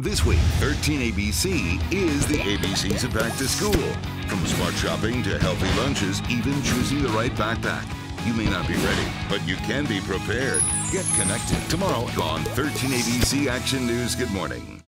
This week, 13ABC is the ABCs of back to school. From smart shopping to healthy lunches, even choosing the right backpack. You may not be ready, but you can be prepared. Get connected tomorrow on 13ABC Action News. Good morning.